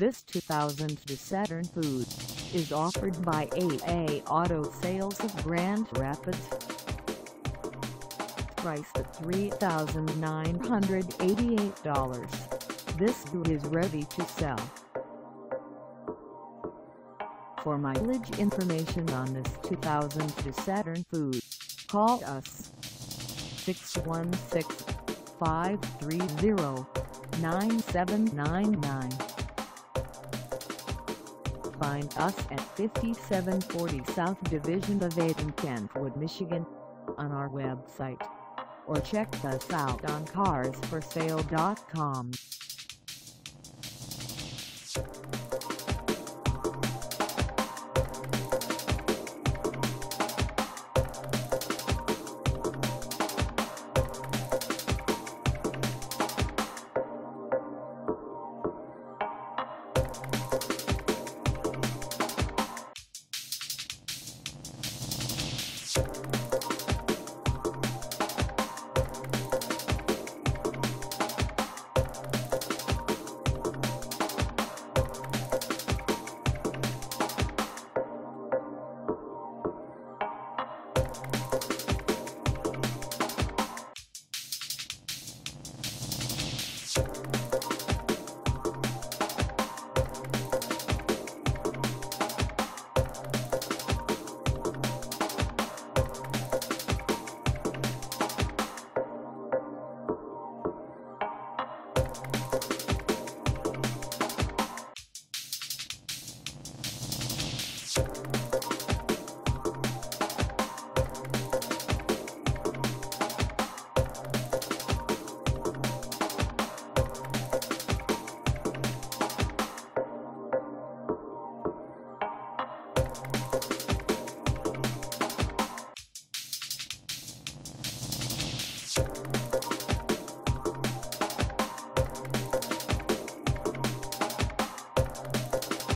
This 2000 Saturn VUE is offered by AA Auto Sales of Grand Rapids. Priced at $3,988, this boot is ready to sell. For mileage information on this 2000 Saturn VUE, call us 616-530-9799. Find us at 5740 South Division of 8 in Kentwood, Michigan on our website or check us out on carsforsale.com. Thank